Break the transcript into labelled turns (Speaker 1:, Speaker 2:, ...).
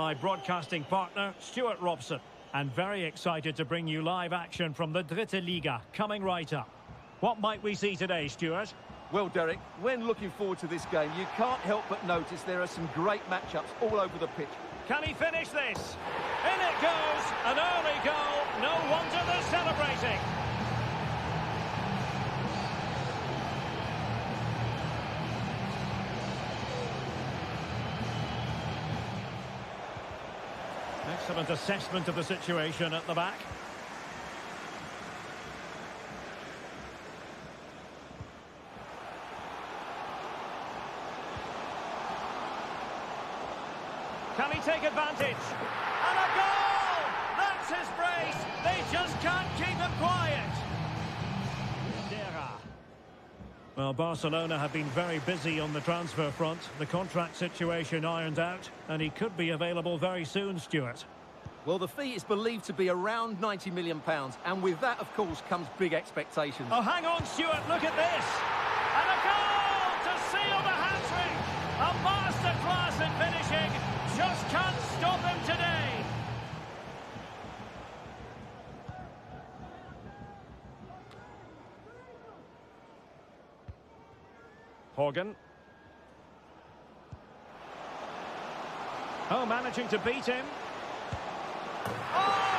Speaker 1: my broadcasting partner, Stewart Robson. And very excited to bring you live action from the Dritte Liga, coming right up. What might we see today, Stewart?
Speaker 2: Well, Derek, when looking forward to this game, you can't help but notice there are some great matchups all over the pitch.
Speaker 1: Can he finish this? In it goes! An early goal! No wonder they're celebrating! Excellent assessment of the situation at the back. Can he take advantage? And a goal! That's his brace! They just can't keep him quiet! Well, Barcelona have been very busy on the transfer front. The contract situation ironed out, and he could be available very soon, Stewart.
Speaker 2: Well, the fee is believed to be around £90 million, and with that, of course, comes big expectations.
Speaker 1: Oh, hang on, Stewart, look at this! And a goal Horgan. Oh, managing to beat him. Oh!